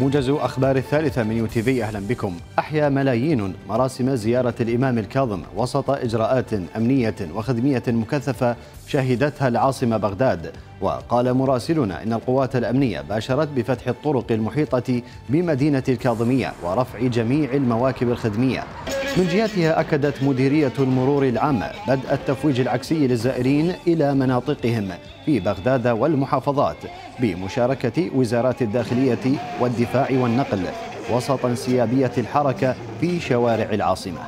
موجز أخبار الثالثة من يو تي في أهلا بكم. أحيا ملايين مراسم زيارة الإمام الكاظم وسط إجراءات أمنية وخدمية مكثفة شهدتها العاصمة بغداد. وقال مراسلنا إن القوات الأمنية باشرت بفتح الطرق المحيطة بمدينة الكاظمية ورفع جميع المواكب الخدمية. من جهتها أكدت مديرية المرور العامة بدء التفويج العكسي للزائرين إلى مناطقهم في بغداد والمحافظات بمشاركة وزارات الداخلية والدفاع والنقل وسط انسيابية الحركة في شوارع العاصمة.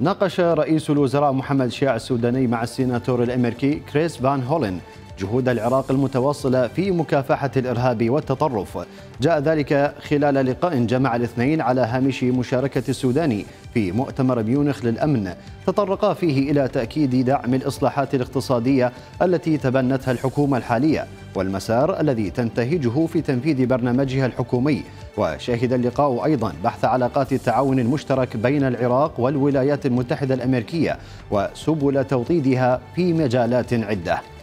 ناقش رئيس الوزراء محمد شيع السوداني مع السيناتور الأمريكي كريس فان هولن جهود العراق المتواصلة في مكافحة الإرهاب والتطرف. جاء ذلك خلال لقاء جمع الاثنين على هامش مشاركة السودان في مؤتمر بيونخ للأمن. تطرقا فيه إلى تأكيد دعم الإصلاحات الاقتصادية التي تبنتها الحكومة الحالية والمسار الذي تنتهجه في تنفيذ برنامجها الحكومي. وشهد اللقاء أيضا بحث علاقات التعاون المشترك بين العراق والولايات المتحدة الأمريكية وسبل توطيدها في مجالات عدة.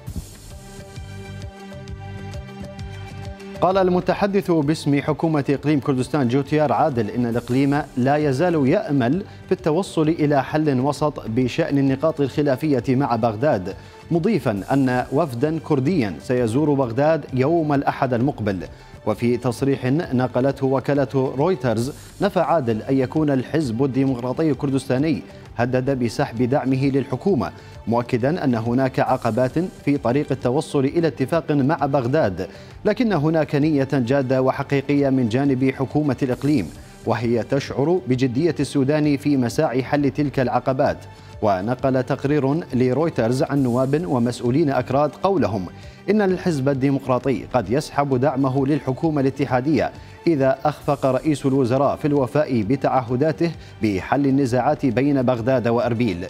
قال المتحدث باسم حكومة إقليم كردستان جوتيار عادل إن الإقليم لا يزال يأمل في التوصل إلى حل وسط بشأن النقاط الخلافية مع بغداد مضيفا أن وفدا كرديا سيزور بغداد يوم الأحد المقبل. وفي تصريح نقلته وكالة رويترز نفى عادل أن يكون الحزب الديمقراطي الكردستاني هدد بسحب دعمه للحكومة مؤكدا أن هناك عقبات في طريق التوصل إلى اتفاق مع بغداد لكن هناك نية جادة وحقيقية من جانب حكومة الإقليم. وهي تشعر بجدية السودان في مساعي حل تلك العقبات. ونقل تقرير لرويترز عن نواب ومسؤولين أكراد قولهم إن الحزب الديمقراطي قد يسحب دعمه للحكومة الاتحادية إذا أخفق رئيس الوزراء في الوفاء بتعهداته بحل النزاعات بين بغداد وأربيل.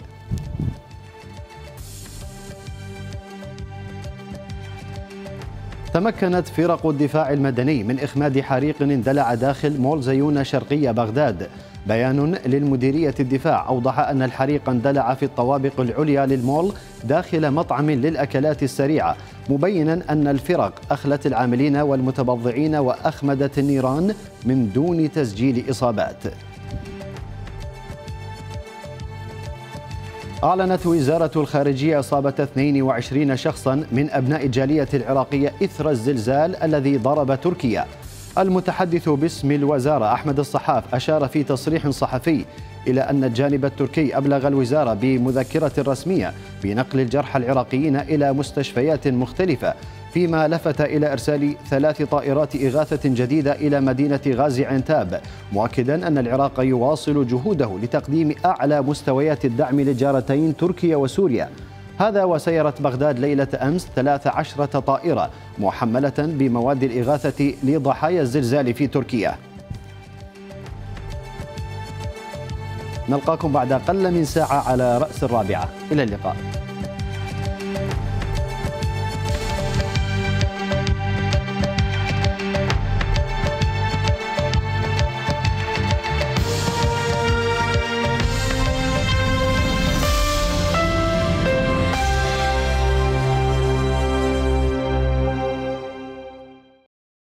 تمكنت فرق الدفاع المدني من إخماد حريق اندلع داخل مول زيون شرقية بغداد. بيان للمديرية الدفاع أوضح أن الحريق اندلع في الطوابق العليا للمول داخل مطعم للأكلات السريعة مبينا أن الفرق أخلت العاملين والمتبضعين وأخمدت النيران من دون تسجيل إصابات. أعلنت وزارة الخارجية إصابة 22 شخصا من أبناء الجالية العراقية إثر الزلزال الذي ضرب تركيا. المتحدث باسم الوزارة أحمد الصحاف أشار في تصريح صحفي إلى أن الجانب التركي أبلغ الوزارة بمذكرة رسمية بنقل الجرحى العراقيين إلى مستشفيات مختلفة فيما لفت إلى إرسال ثلاث طائرات إغاثة جديدة إلى مدينة غازي عنتاب مؤكدا أن العراق يواصل جهوده لتقديم أعلى مستويات الدعم للجارتين تركيا وسوريا. هذا وسيرت بغداد ليلة أمس 13 طائرة محملة بمواد الإغاثة لضحايا الزلزال في تركيا. نلقاكم بعد أقل من ساعة على رأس الرابعة. إلى اللقاء.